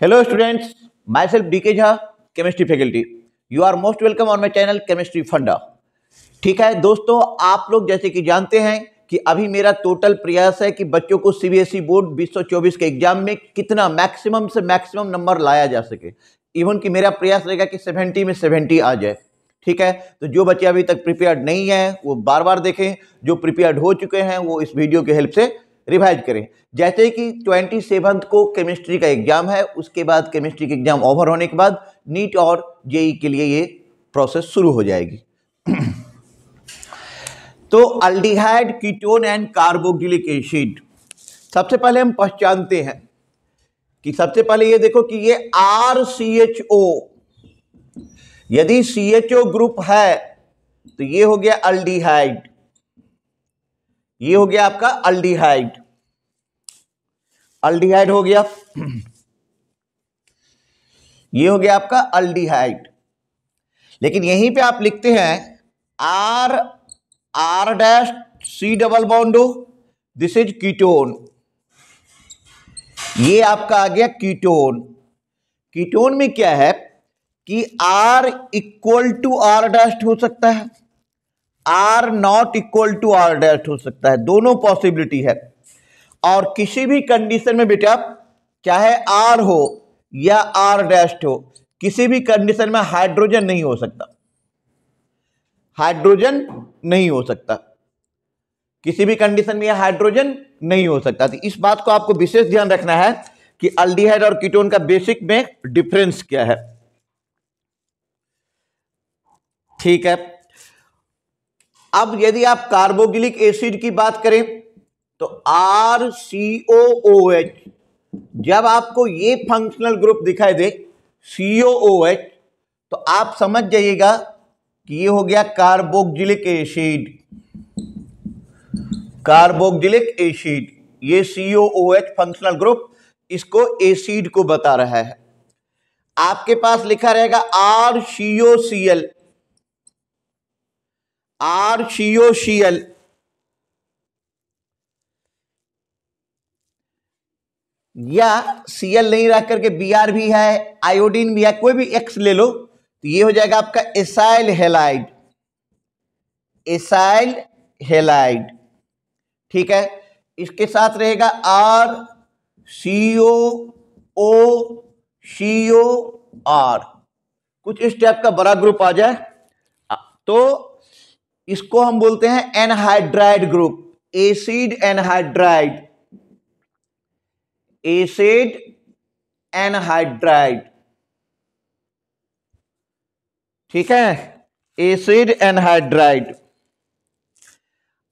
Hello students, myself DK Jha, chemistry faculty. You are most welcome on my channel Chemistry Funda. ठीक है दोस्तों आप लोग जैसे कि जानते हैं कि अभी मेरा टोटल प्रयास है कि बच्चों को सीबीएसई बोर्ड 2024 के एग्ज़ाम में कितना मैक्सिमम से मैक्सिमम नंबर लाया जा सके इवन कि मेरा प्रयास रहेगा कि 70 में 70 आ जाए ठीक है तो जो बच्चे अभी तक प्रिपेयर्ड नहीं हैं वो बार बार देखें जो प्रिपेयर्ड हो चुके हैं वो इस वीडियो के हेल्प से रिवाइज करें। जैसे कि ट्वेंटी सेवन्थ को केमिस्ट्री का एग्ज़ाम है, उसके बाद केमिस्ट्री का एग्ज़ाम ओवर होने के बाद नीट और जेई के लिए ये प्रोसेस शुरू हो जाएगी। तो aldehyde ketone and carboxylic acid सबसे पहले हम पहचानते हैं कि सबसे पहले ये देखो कि ये आर सी एच ओ यदि सी एच ओ ग्रुप है तो ये हो गया अल्डिहाइड ये हो गया आपका अल्डिहाइड अल्डिहाइड हो गया। ये हो गया आपका अल्डिहाइड। लेकिन यहीं पे आप लिखते हैं, R R dash C double bond O this is ketone. ये आपका आ गया कीटोन। कीटोन में क्या है कि R equal to R dash हो सकता है, R not equal to R dash हो सकता है। दोनों पॉसिबिलिटी है। और किसी भी कंडीशन में बेटा चाहे आर हो या आर डैश हो, किसी भी कंडीशन में हाइड्रोजन नहीं हो सकता। हाइड्रोजन नहीं हो सकता। किसी भी कंडीशन में हाइड्रोजन नहीं हो सकता। तो इस बात को आपको विशेष ध्यान रखना है कि अल्डिहाइड और कीटोन का बेसिक में डिफरेंस क्या है। ठीक है। अब यदि आप कार्बोक्सिलिक एसिड की बात करें तो R C O O H जब आपको ये फंक्शनल ग्रुप दिखाई दे सी ओ ओ एच तो आप समझ जाइएगा कि ये हो गया कार्बोक्सिलिक एसिड कार्बोक्सिलिक एसिड ये C O O H functional group इसको एसिड को बता रहा है। आपके पास लिखा रहेगा R C O C L R C O C L या सी एल नहीं रख करके बी आर भी है आयोडीन भी है, कोई भी एक्स ले लो तो ये हो जाएगा आपका एसाइल हेलाइड एसाइल हेलाइड ठीक है? इसके साथ रहेगा R C O O C O are कुछ इस टाइप का बड़ा ग्रुप आ जाए। तो इसको हम बोलते हैं anhydride group acid anhydride acid anhydride. ठीक है? Acid anhydride.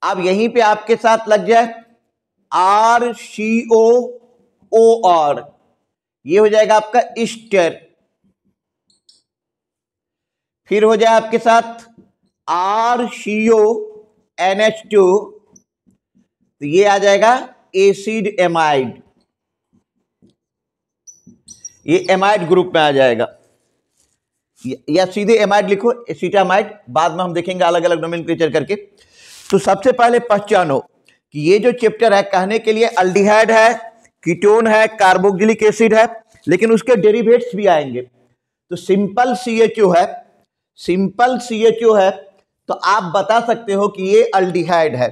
अब यहीं पे आपके साथ लग जाए। R C O O R. ये हो जाएगा आपका ईस्टर फिर हो जाए आपके साथ R C O N H two. तो ये आ जाएगा एसिड एमाइड। ये एमाइड ग्रुप में आ जाएगा। या सीधे एमाइड लिखो एसिटामाइड बाद में हम देखेंगे अलग अलग नोमिन करके। तो सबसे पहले पहचानो कि ये जो चैप्टर है, कहने के लिए अल्डिहाइड है कीटोन है कार्बोक्सिलिक एसिड है, लेकिन उसके डेरिवेट्स भी आएँगे। तो सिंपल सी एच ओ है सिंपल सी एच ओ है तो आप बता सकते हो कि ये अल्डिहाइड है।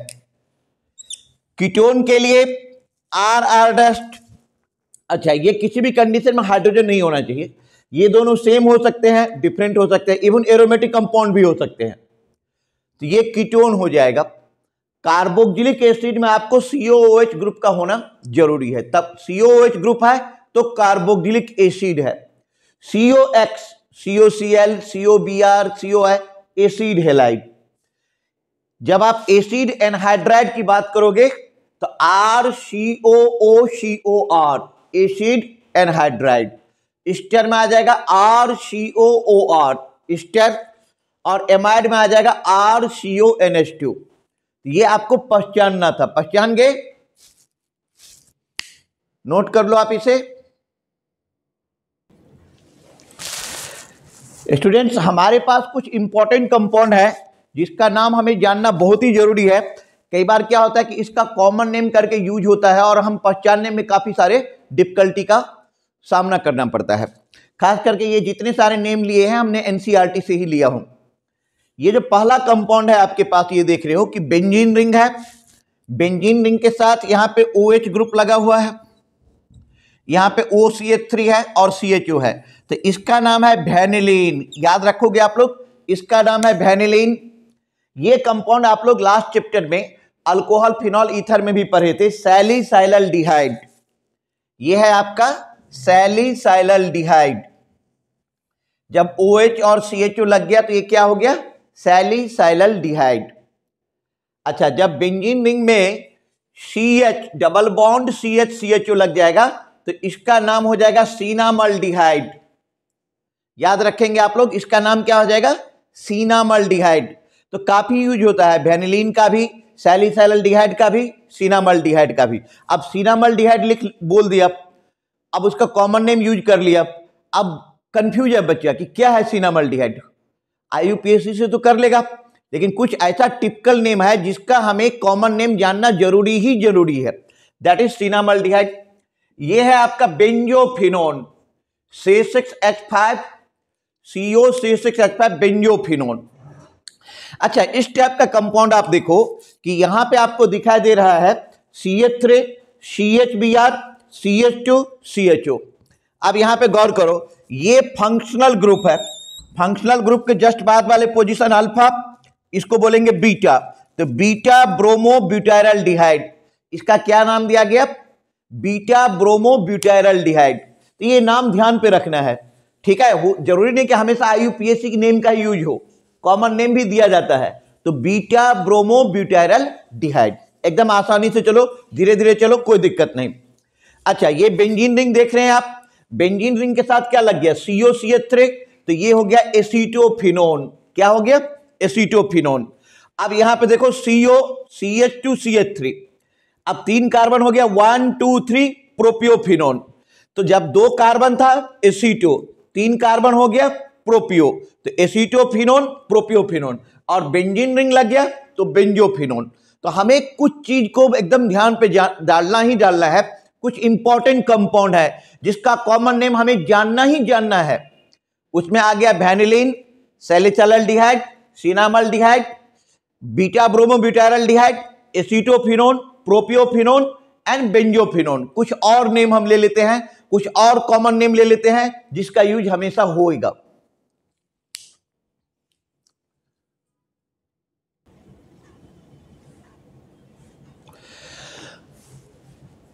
कीटोन के लिए आर आर डस्ट अच्छा ये किसी भी कंडीशन में हाइड्रोजन नहीं होना चाहिए। ये दोनों सेम हो सकते हैं डिफरेंट हो सकते हैं इवन एरोमेटिक कंपाउंड भी हो सकते हैं। तो ये कीटोन हो जाएगा। कार्बोक्सिलिक एसिड में आपको सीओएच ग्रुप का होना ज़रूरी है। तब सीओएच ग्रुप है तो कार्बोक्सिलिक एसिड है। C O X C O C L C O B R C O है एसिड हेलाइड जब आप एसिड एनहाइड्राइड की बात करोगे तो R C O O C O R acid anhydride ester में आ जाएगा R C O O R ester और एमाइड में आ जाएगा R C O N H two ये आपको पहचानना था। पहचान गए? नोट कर लो आप इसे। स्टूडेंट्स हमारे पास कुछ इंपॉर्टेंट कंपाउंड है, जिसका नाम हमें जानना बहुत ही ज़रूरी है। कई बार क्या होता है कि इसका कॉमन नेम करके यूज़ होता है और हम पहचानने में काफ़ी सारे डिफिकल्टी का सामना करना पड़ता है। खास करके ये जितने सारे नेम लिए हैं, हमने एनसीईआरटी से ही लिया हूँ। ये जो पहला कंपाउंड है आपके पास, ये देख रहे हो कि बेंजीन रिंग है। बेंजीन रिंग के साथ यहाँ पे ओ OH ग्रुप लगा हुआ है। यहाँ पे ओ सी एच थ्री है और सी एच ओ है। तो इसका नाम है भैनिलीन याद रखोगे आप लोग, इसका नाम है भैनिलीन ये कंपाउंड आप लोग लास्ट चैप्टर में अल्कोहल फिनॉल ईथर में भी पढ़े थे सैलिसाइलल डिहाइड ये है आपका सैलिसाइलल डिहाइड जब ओ OH और सी एच ओ लग गया तो ये क्या हो गया? सैलिसाइलल डिहाइड अच्छा जब बेंजीन रिंग में C H double bond C H C H O लग जाएगा तो इसका नाम हो जाएगा सीनामल सीनामल्डिहाइड याद रखेंगे आप लोग, इसका नाम क्या हो जाएगा? सीनामल सीनामल्डिहाइड तो काफ़ी यूज़ होता है वेनिलीन का भी। सैलिसैलडिहाइड का भी सीनामल डिहाइड का भी। अब सीनामल डिहाइड लिख, बोल दिया। अब उसका कॉमन नेम यूज़ कर लिया। अब कंफ्यूज है बच्चा कि क्या है सीनामल्डिहाइड आईयूपीएससी से तो कर लेगा। लेकिन कुछ ऐसा टिपिकल नेम है जिसका हमें कॉमन नेम जानना ज़रूरी ही ज़रूरी है। दैट इज़ सीनामल्डिहाइड ये है आपका benzophenone C six H five C O C six H five benzophenone अच्छा इस टाइप का कंपाउंड आप देखो कि यहाँ पे आपको दिखाई दे रहा है C H three C H B R C H two C H O अब यहाँ पे गौर करो, ये फंक्शनल ग्रुप है। फंक्शनल ग्रुप के जस्ट बाद वाले पोजीशन अल्फ़ा इसको बोलेंगे बीटा तो बीटा ब्रोमो ब्यूटायरल डिहाइड इसका क्या नाम दिया गया? बीटा ब्रोमो ब्यूटायरल डिहाइड तो ये नाम ध्यान पे रखना है। ठीक है ज़रूरी नहीं कि हमेशा आईयूपीएससी की नेम का यूज़ हो। कॉमन नेम भी दिया जाता है। तो बीटा ब्रोमो ब्यूटायरल डिहाइड। एकदम आसानी से चलो धीरे धीरे चलो, कोई दिक्कत नहीं। अच्छा ये बेंजीन रिंग देख रहे हैं आप। बेंजीन रिंग के साथ क्या लग गया? सीओ सी तो ये हो गया एसीटोफिनोन। क्या हो गया? एसीटोफिनोन। अब यहाँ पे देखो C O C H two C H three अब तीन कार्बन हो गया वन टू थ्री प्रोपियोफिनोन। तो जब दो कार्बन था, एसीटो। तीन कार्बन हो गया प्रोपियो तो एसीटोफिनोन, प्रोपियोफिनोन। और बेंजिन रिंग लग गया तो बेंजोफिनोन तो हमें कुछ चीज़ को एकदम ध्यान पे डालना ही डालना है। कुछ इंपॉर्टेंट कंपाउंड है, जिसका कॉमन नेम हमें जानना ही जानना है। उसमें आ गया vanillin salicylaldehyde cinnamaldehyde beta bromo butyraldehyde acetophenone propiophenone and benzophenone कुछ और नेम हम ले लेते हैं, कुछ और कॉमन नेम ले लेते हैं, जिसका यूज़ हमेशा होएगा।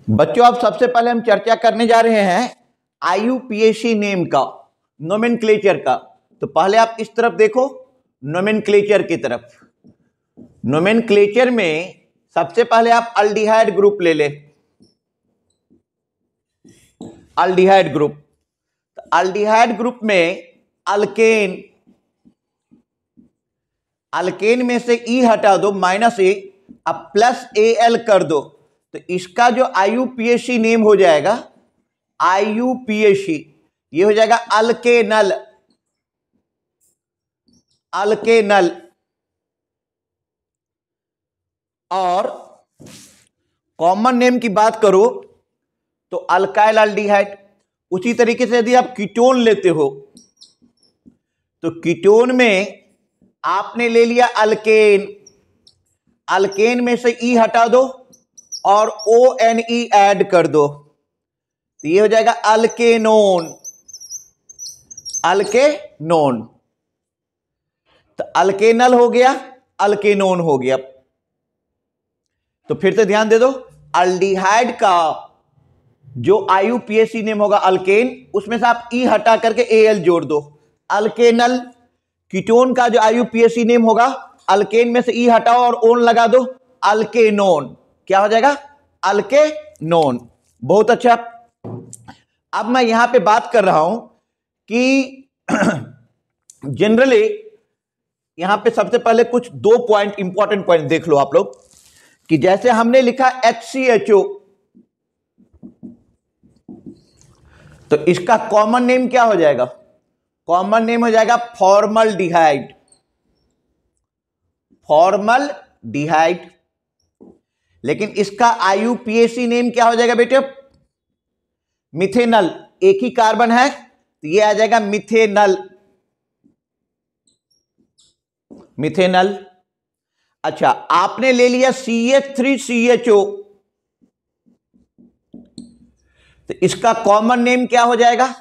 बच्चों अब सबसे पहले हम चर्चा करने जा रहे हैं आईयूपीएसी नेम का नोमेन का। तो पहले आप इस तरफ़ देखो नोमेन की तरफ़। नोमेन में सबसे पहले आप अल्डिहाइड ग्रुप ले ले। अल्डिहाइड ग्रुप तो अल्डिहाइड ग्रुप में अल्केन अल्केन में से ई हटा दो माइनस ए अब प्लस ए एल कर दो। तो इसका जो आईयूपीएसी नेम हो जाएगा आईयूपीएसी ये हो जाएगा अल्केनल। अल्केनल। और कॉमन नेम की बात करो तो अल्काइल अल्डिहाइड, उसी तरीके से यदि आप कीटोन लेते हो तो कीटोन में आपने ले लिया अल्केन। अल्केन में से ई हटा दो और ओ एन ई एड कर दो। तो ये हो जाएगा अल्केनोन अल्केनोन तो अल्केनल हो गया अल्केनोन हो गया। तो फिर से ध्यान दे दो अल्डिहाइड का जो आईयूपीएसी नेम होगा अल्केन उसमें से आप ई हटा करके ए एल जोड़ दो। अल्केनल कीटोन का जो आईयूपीएसी नेम होगा अल्केन में से ई हटाओ और ओन लगा दो अल्केनोन क्या हो जाएगा? Alkanone. बहुत अच्छा। अब मैं यहाँ पे बात कर रहा हूँ कि जनरली यहाँ पे सबसे पहले कुछ दो पॉइंट इंपॉर्टेंट पॉइंट देख लो आप लोग। कि जैसे हमने लिखा एच सी एच ओ तो इसका कॉमन नेम क्या हो जाएगा? कॉमन नेम हो जाएगा फॉर्मल डिहाइड फॉर्मल डिहाइड लेकिन इसका आईयूपीएसी नेम क्या हो जाएगा बेटे? मिथेनल। एक ही कार्बन है तो ये आ जाएगा मिथेनल। मिथेनल। अच्छा आपने ले लिया C H three C H O तो इसका कॉमन नेम क्या हो जाएगा?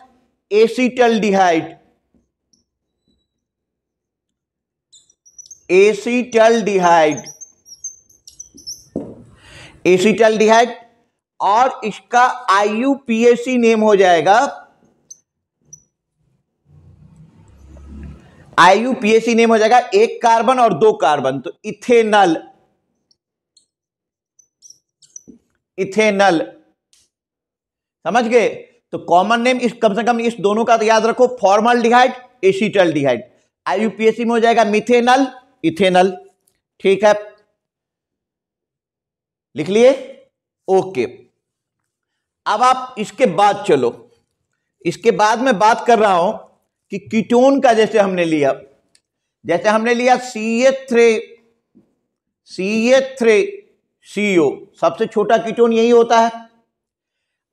Acetaldehyde acetaldehyde acetaldehyde, और इसका आईयूपीएसी नेम हो जाएगा। आईयूपीएसी नेम हो जाएगा एक कार्बन और दो कार्बन तो इथेनल इथेनल। समझ गए? तो कॉमन नेम इस, कम से कम इस दोनों का तो याद रखो formaldehyde, acetaldehyde. IUPAC में हो जाएगा मिथेनल, इथेनल। ठीक है? लिख लिए? ओके। अब आप इसके बाद चलो। इसके बाद में बात कर रहा हूँ कि कीटोन का जैसे हमने लिया। जैसे हमने लिया C A three C A three C O सबसे छोटा कीटोन यही होता है।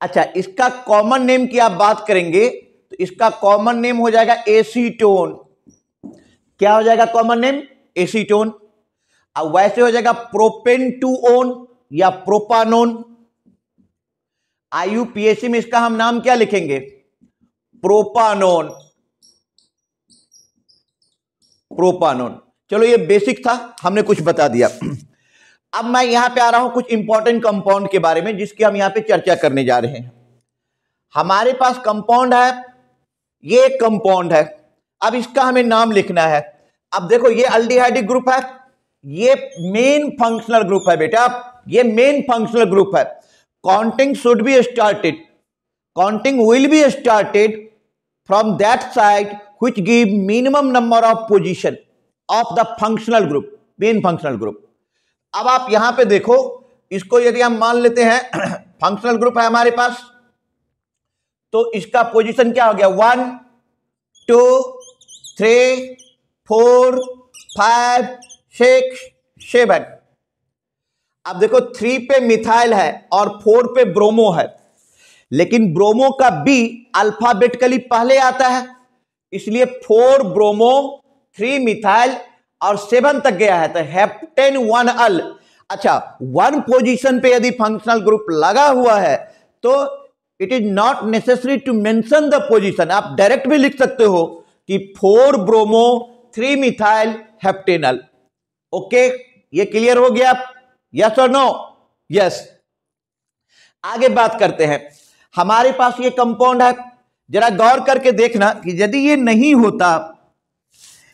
अच्छा इसका कॉमन नेम की आप बात करेंगे तो इसका कॉमन नेम हो जाएगा एसीटोन क्या हो जाएगा कॉमन नेम एसीटोन अब वैसे हो जाएगा प्रोपेन टू ओन या प्रोपानोन। आईयूपीएसी में इसका हम नाम क्या लिखेंगे? प्रोपानोन। प्रोपानोन। चलो ये बेसिक था, हमने कुछ बता दिया। अब मैं यहाँ पे आ रहा हूँ कुछ इंपॉर्टेंट कंपाउंड के बारे में, जिसकी हम यहाँ पे चर्चा करने जा रहे हैं। हमारे पास कंपाउंड है, ये एक कंपाउंड है। अब इसका हमें नाम लिखना है। अब देखो, ये अल्डिहाइडिक ग्रुप है, ये मेन फंक्शनल ग्रुप है बेटा। ये मेन फंक्शनल ग्रुप है। Counting should be started counting will be started from that side which give minimum number of position of the functional group, main functional group अब आप यहाँ पे देखो, इसको यदि हम मान लेते हैं फंक्शनल ग्रुप है हमारे पास तो इसका पोजीशन क्या हो गया? One two three four five six seven अब देखो थ्री पे मिथाइल है और फोर पे ब्रोमो है। लेकिन ब्रोमो का बी अल्फाबेटिकली पहले आता है, इसलिए फोर ब्रोमो थ्री मिथाइल और सेवन तक गया है। तो हेप्टेन वन अल अच्छा वन पोजीशन पे यदि फंक्शनल ग्रुप लगा हुआ है तो it is not necessary to mention the position आप डायरेक्ट भी लिख सकते हो कि four bromo three methyl heptanal okay ये क्लियर हो गया? यस और नो यस आगे बात करते हैं। हमारे पास ये कंपाउंड है। जरा गौर करके देखना कि यदि ये नहीं होता,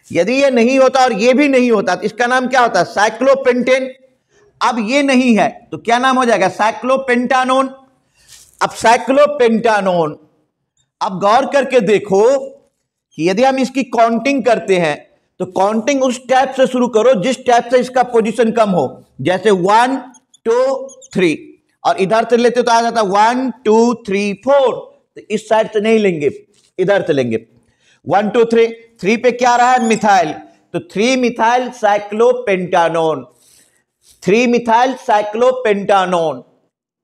यदि ये नहीं होता और ये भी नहीं होता तो इसका नाम क्या होता है? साइक्लोपेंटेन अब ये नहीं है तो क्या नाम हो जाएगा? साइक्लोपेंटानोन अब साइक्लोपेंटानोन अब गौर करके देखो कि यदि हम इसकी काउंटिंग करते हैं तो काउंटिंग उस टाइप से शुरू करो जिस टाइप से इसका पोजीशन कम हो। जैसे वन टू थ्री और इधर से लेते तो आ जाता वन टू थ्री फोर तो इस साइड से नहीं लेंगे, इधर से लेंगे। वन टू थ्री थ्री पे क्या रहा है? मिथाइल। तो three methyl cyclopentanone three methyl cyclopentanone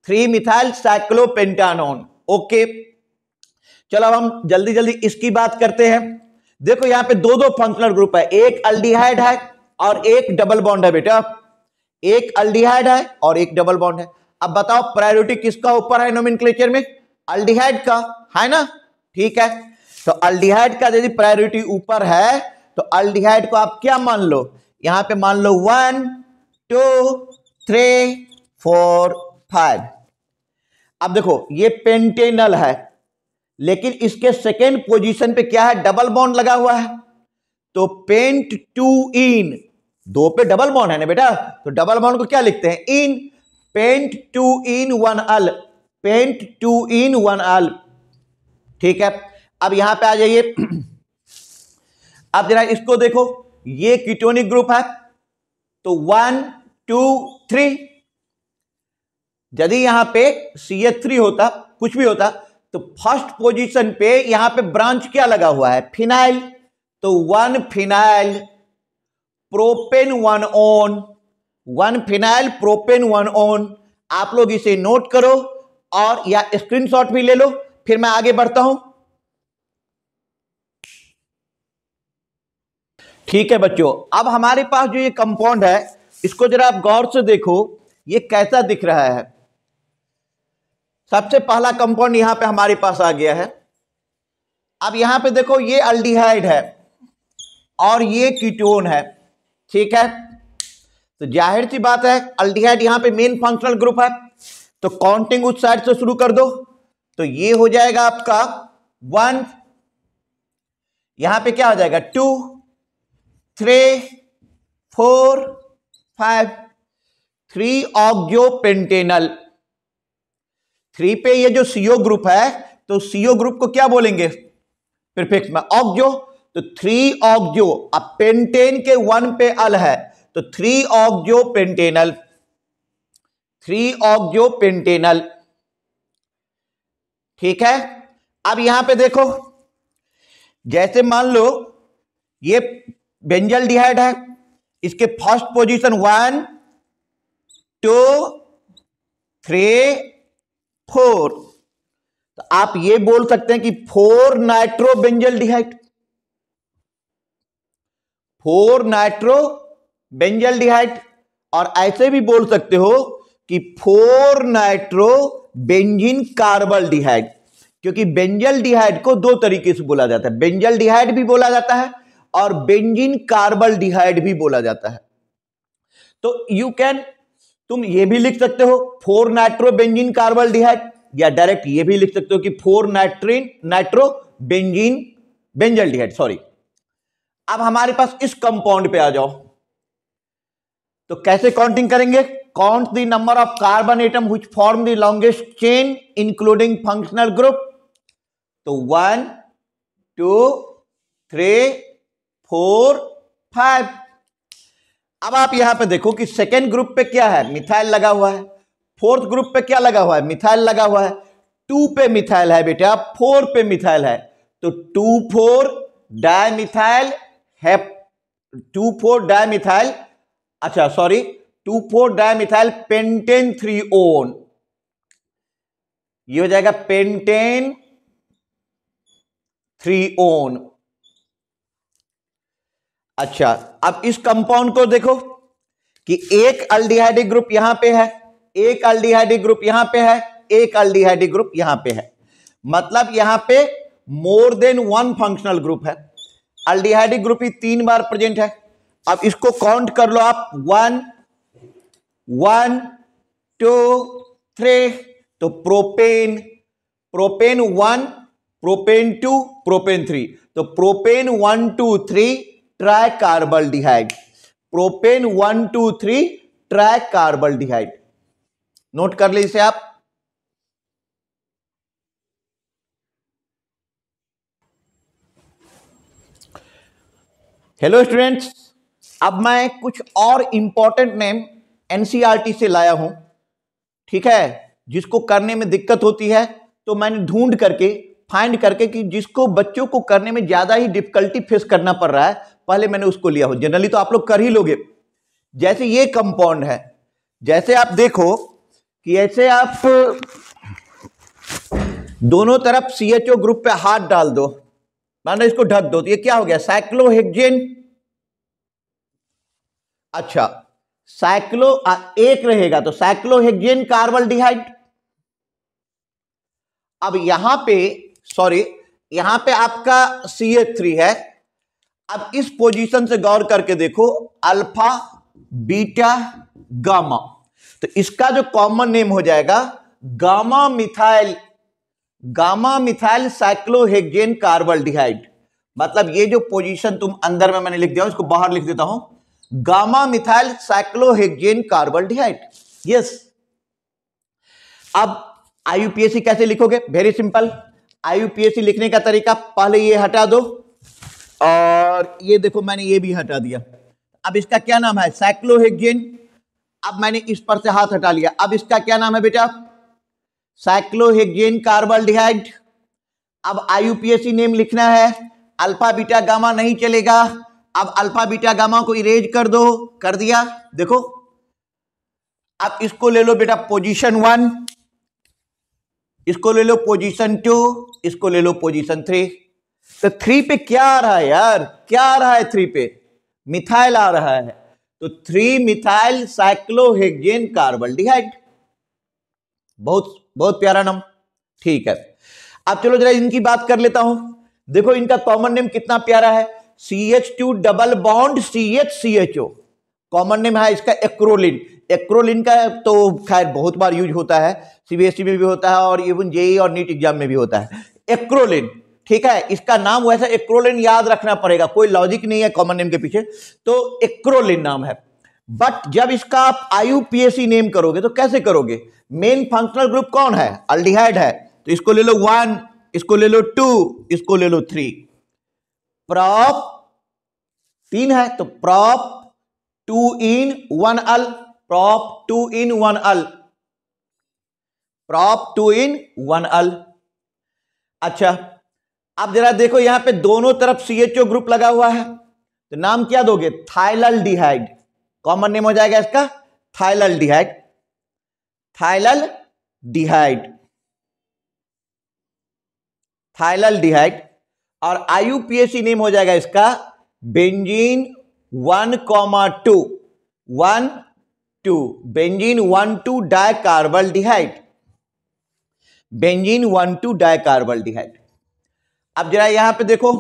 three methyl cyclopentanone okay चलो हम जल्दी जल्दी इसकी बात करते हैं। देखो यहाँ पे दो दो फंक्शनल ग्रुप है। एक अल्डिहाइड है और एक डबल बॉन्ड है बेटा। एक अल्डिहाइड है और एक डबल बॉन्ड है। अब बताओ प्रायोरिटी किसका ऊपर है नोमिनक्लेचर में? अल्डिहाइड का, है ना? ठीक है। तो अल्डिहाइड का यदि प्रायोरिटी ऊपर है तो अल्डिहाइड को आप क्या मान लो? यहाँ पे मान लो one two three four five अब देखो, ये पेंटेनल है। लेकिन इसके सेकेंड पोजीशन पे क्या है? डबल बॉन्ड लगा हुआ है। तो पेंट टू इन दो पे डबल बॉन्ड है ना बेटा? तो डबल बॉन्ड को क्या लिखते हैं? Yne pent two yne one al. Pent two yne one al. ठीक है? अब यहाँ पे आ जाइए। अब जरा इसको देखो। ये कीटोनिक ग्रुप है। तो वन टू थ्री यदि यहाँ पे सी एच थ्री होता, कुछ भी होता तो फ़र्स्ट पोजीशन पे यहाँ पे ब्रांच क्या लगा हुआ है? फिनाइल। तो one phenyl, propan one one. One phenyl, propan one one. आप लोग इसे नोट करो और या स्क्रीनशॉट भी ले लो, फिर मैं आगे बढ़ता हूँ। ठीक है बच्चों, अब हमारे पास जो ये कंपाउंड है, इसको जरा आप गौर से देखो, ये कैसा दिख रहा है? सबसे पहला कंपाउंड यहाँ पे हमारे पास आ गया है। अब यहाँ पे देखो, ये अल्डिहाइड है और ये कीटोन है। ठीक है? तो ज़ाहिर सी बात है, अल्डिहाइड यहाँ पे मेन फंक्शनल ग्रुप है। तो काउंटिंग उस साइड से शुरू कर दो। तो ये हो जाएगा आपका वन यहाँ पे क्या हो जाएगा? Two three four five three oxo pentanal three पे ये जो सीओ ग्रुप है तो सीओ ग्रुप को क्या बोलेंगे? परफेक्ट में ऑक्जो तो थ्री ऑक्जो अब पेंटेन के वन पे अल है तो three oxo pentanal, three oxo pentanal. ठीक है? अब यहाँ पे देखो, जैसे मान लो, ये बेंजल डिहाइड है, इसके first position one, two, three four. तो आप ये बोल सकते हैं कि four nitro benzaldehyde four nitro benzaldehyde और ऐसे भी बोल सकते हो कि four nitro benzene carbaldehyde क्योंकि बेंजल डिहाइड को दो तरीके से बोला जाता है। बेंजल डिहाइड भी बोला जाता है और बेंजिन कार्बल डिहाइड भी बोला जाता है। तो यू कैन तुम ये भी लिख सकते हो, four nitro benzene carbaldehyde या डायरेक्ट ये भी लिख सकते हो कि four nitrene nitro benzene benzaldehyde sorry अब हमारे पास इस कंपाउंड पे आ जाओ। तो कैसे काउंटिंग करेंगे? Count the number of carbon atom which form the longest chain including functional group तो one two three four five अब आप यहाँ पे देखो कि सेकेंड ग्रुप पे क्या है? मिथाइल लगा हुआ है। फोर्थ ग्रुप पे क्या लगा हुआ है? मिथाइल लगा हुआ है। टू पे मिथाइल है बेटा फोर पे मिथाइल है। तो टू फोर डाई मिथाइल है टू फोर डाई मिथाइल अच्छा sorry two four di methyl pentan three one ये हो जाएगा पेंटेन थ्री ओन अच्छा अब इस कंपाउंड को देखो कि एक अल्डिहाइडिक ग्रुप यहाँ पे है, एक अल्डिहाइडिक ग्रुप यहाँ पे है, एक अल्डिहाइडिक ग्रुप यहाँ पे है। मतलब यहाँ पे more than one functional group है। अल्डिहाइडिक ग्रुप ही तीन बार प्रेजेंट है। अब इसको काउंट कर लो आप। वन वन, टू, थ्री तो propane propane one, propane two, propane three. तो propane one, two, three tri carbaldehyde propane one, two, three tri carbaldehyde note कर ली इसे आप। हेलो स्टूडेंट्स, अब मैं कुछ और इंपॉर्टेंट नेम एनसीईआरटी से लाया हूँ। ठीक है? जिसको करने में दिक्कत होती है तो मैंने ढूंढ करके फाइंड करके कि जिसको बच्चों को करने में ज़्यादा ही डिफिकल्टी फेस करना पड़ रहा है पहले मैंने उसको लिया हो। जनरली तो आप लोग कर ही लोगे। जैसे ये कंपाउंड है, जैसे आप देखो कि ऐसे आप दोनों तरफ़ सी एच ओ ग्रुप पे हाथ डाल दो। मानो इसको ढक दो तो ये क्या हो गया? साइक्लोहेक्जेन अच्छा साइक्लो एक रहेगा तो साइक्लोहेक्जेन कार्बल डिहाइड अब यहाँ पे सॉरी यहाँ पे आपका सी एच थ्री है। अब इस पोजीशन से गौर करके देखो अल्फ़ा बीटा गामा तो इसका जो कॉमन नेम हो जाएगा gamma methyl gamma methyl cyclohexane carbaldehyde मतलब ये जो पोजीशन तुम अंदर में मैंने लिख दिया इसको बाहर लिख देता हूँ। Gamma methyl cyclohexane carbaldehyde yes अब आईयूपीएससी कैसे लिखोगे? वेरी सिंपल आईयूपीएससी लिखने का तरीका पहले ये हटा दो। और ये देखो मैंने ये भी हटा दिया। अब इसका क्या नाम है? साइक्लोहेक्जेन अब मैंने इस पर से हाथ हटा लिया। अब इसका क्या नाम है बेटा? साइक्लोहेक्जेन कार्बल डिहाइड अब आईयूपीएससी नेम लिखना है। अल्फ़ा, बीटा, गामा नहीं चलेगा। अब अल्फ़ा, बीटा, गामा को इरेज कर दो। कर दिया। देखो। अब इसको ले लो बेटा पोजीशन वन इसको ले लो पोजीशन टू इसको ले लो पोजीशन थ्री तो थ्री पे क्या आ रहा है यार? क्या आ रहा है थ्री पे? मिथाइल आ रहा है। तो थ्री मिथाइल साइक्लोहेक्जेन कार्बल्डिहाइड बहुत बहुत प्यारा नाम। ठीक है। अब चलो जरा इनकी बात कर लेता हूँ। देखो इनका कॉमन नेम कितना प्यारा है। C H two double bond C H C H O common name है इसका एक्रोलिन एक्रोलिन का तो खैर बहुत बार यूज़ होता है। सीबीएसई में भी होता है और इवन जेई और नीट एग्ज़ाम में भी होता है। एक्रोलिन ठीक है, इसका नाम वैसा एक्रोलिन याद रखना पड़ेगा, कोई लॉजिक नहीं है कॉमन नेम के पीछे। तो एक्रोलिन नाम है। बट जब इसका आप आईयूपीएससी नेम करोगे तो कैसे करोगे? मेन फंक्शनल ग्रुप कौन है? अल्डिहाइड है। तो इसको ले लो वन इसको ले लो टू इसको ले लो थ्री प्रॉप तीन है तो prop two yne one al prop two yne one al prop two yne one al अच्छा अब जरा देखो यहाँ पे दोनों तरफ़ सीएचओ ग्रुप लगा हुआ है। तो नाम क्या दोगे? थाइलल डिहाइड कॉमन नेम हो जाएगा इसका? थाइलल डिहाइड थाइलल डिहाइड थाइलल डिहाइड और आईयूपीएसी नेम हो जाएगा इसका? Benzene one comma two. One, two. Benzene one, two di carbaldehyde benzene one, two di carbaldehyde अब जरा यहाँ पे देखो।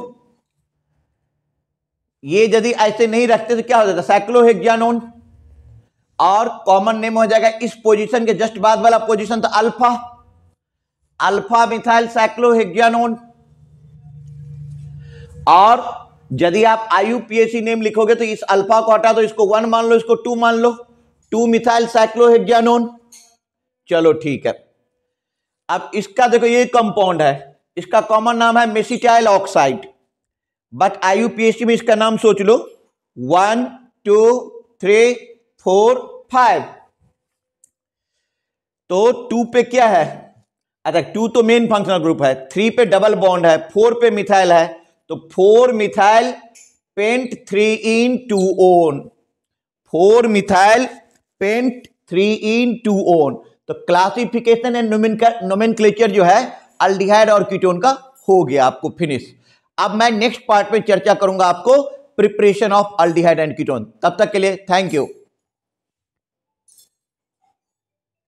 ये यदि ऐसे नहीं रखते तो क्या हो जाता? साइक्लोहेक्सानोन और कॉमन नेम हो जाएगा इस पोजीशन के जस्ट बाद वाला पोजीशन तो अल्फ़ा अल्फ़ा मिथाइल साइक्लोहेक्सानोन और यदि आप आईयूपीएसी नेम लिखोगे तो इस अल्फ़ा को हटा दो, इसको वन मान लो, इसको टू मान लो। टू मिथाइल साइक्लोहेक्सानोन चलो ठीक है। अब इसका देखो, ये कंपाउंड है। इसका कॉमन नाम है मेसिटाइल ऑक्साइड बट आईयूपीएसी में इसका नाम सोच लो. One two three four five तो टू पे क्या है? अच्छा टू तो मेन फंक्शनल ग्रुप है. थ्री पे डबल बॉन्ड है. फोर पे मिथाइल है. तो four methyl pent three ene two one four methyl pent three ene two one तो क्लासिफिकेशन एंड नोमेनक्लेचर जो है अल्डिहाइड और कीटोन का हो गया आपको फिनिश अब मैं नेक्स्ट पार्ट में चर्चा करूँगा आपको preparation of aldehyde and ketone. तब तक के लिए थैंक यू